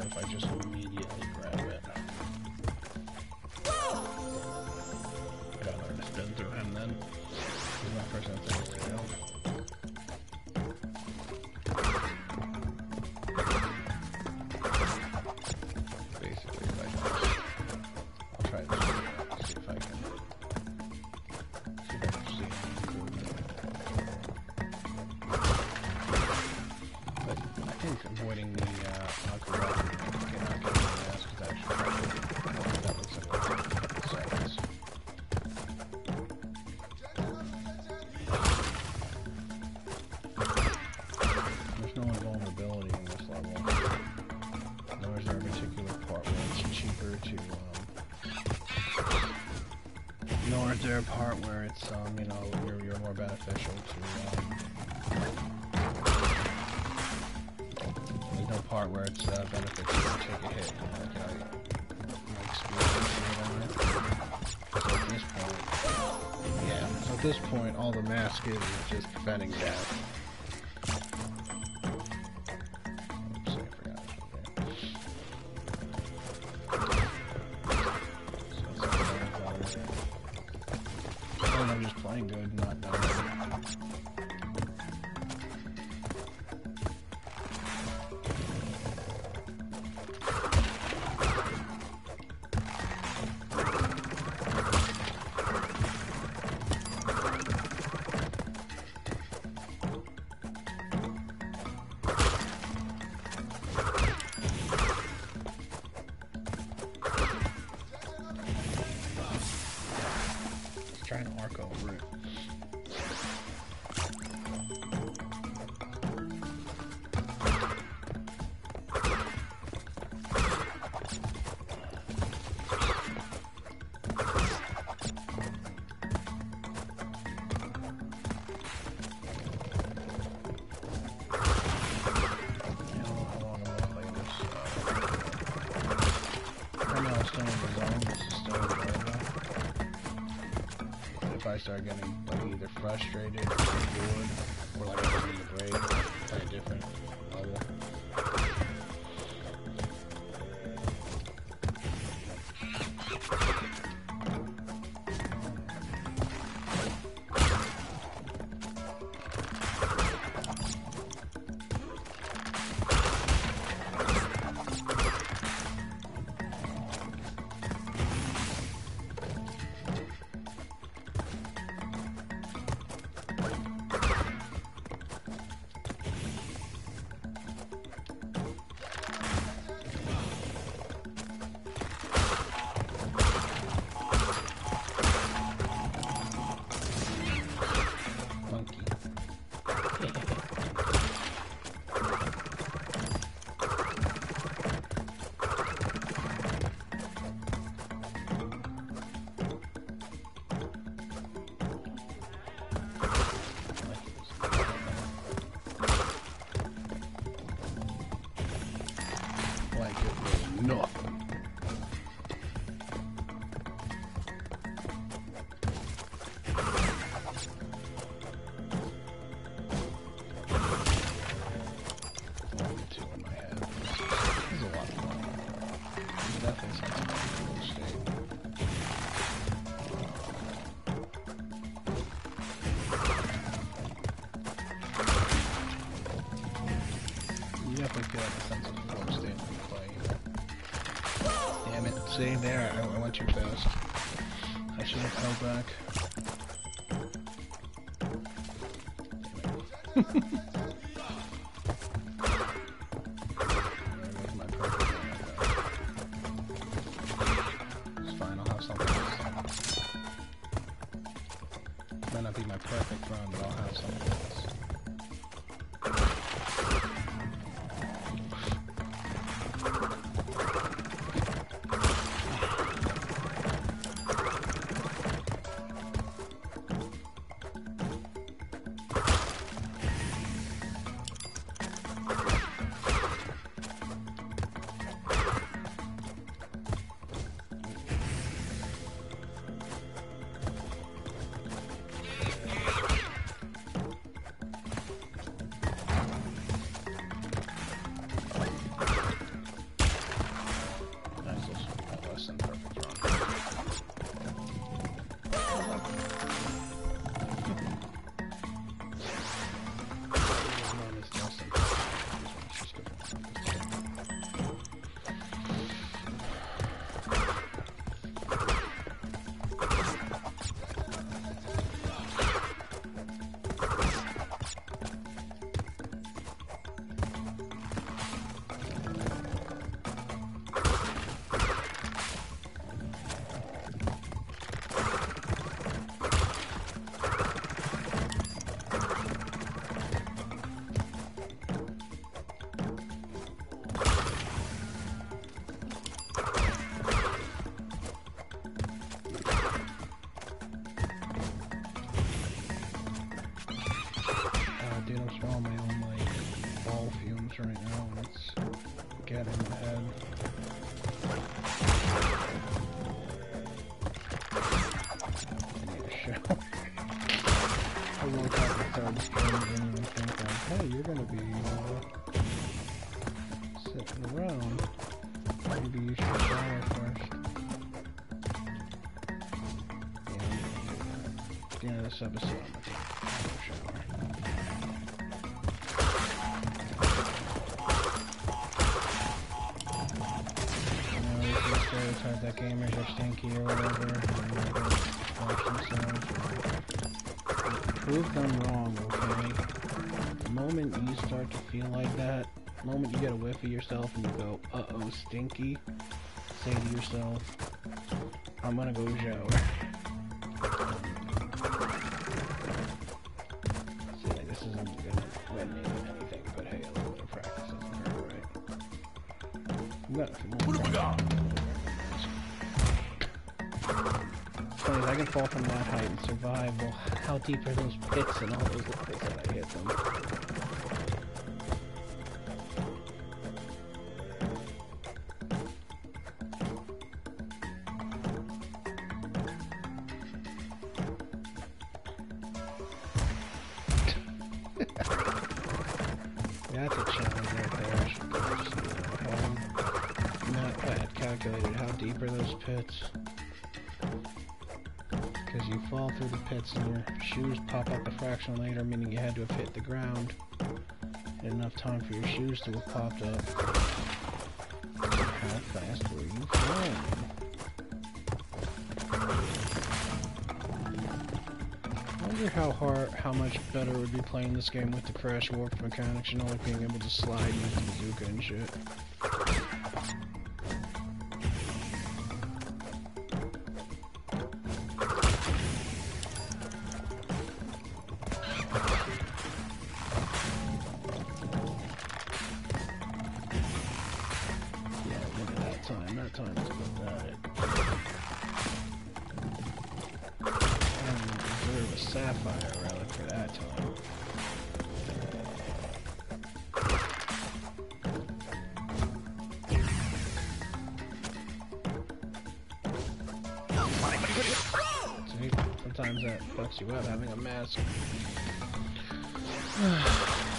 If I just immediately grab it? Gotta learn to spin through him then. He's my first instinct you know, you're, you're more beneficial to, um... There's no part where it's, uh, beneficial to take a hit, you know, like, uh, or So at this point... Yeah, so at this point, all the mask is is just preventing death. Just trying to if I start getting like either frustrated or bored, or like I'm in the break, play a different level. There, I, I went too fast. I should have held back. get in the head. I need a shower. I woke up and think like, hey, you're gonna be uh, sitting around. Maybe you should shower first. Yeah, the of this episode, stereotype that gamers are stinky or whatever, and they wash themselves. Prove them wrong, okay? The moment you start to feel like that, the moment you get a whiff of yourself and you go, uh-oh, stinky, say to yourself, I'm gonna go shower. See, like, this isn't Fall from that height and survive. Well, how deep are those pits and all those ways that I hit them? That's a challenge there. Should not calculated how deep are those pits. You fall through the pits and your shoes pop up a fraction later, meaning you had to have hit the ground in enough time for your shoes to have popped up. How fast were you flying? Wonder how hard, how much better it would be playing this game with the Crash Warped mechanics, you know, like being able to slide and the bazooka and shit. Relic for that sometimes that fucks you up having a mask.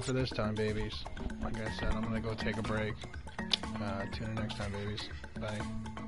it for this time, babies. Like I said, I'm gonna go take a break. Uh, tune in next time, babies. Bye.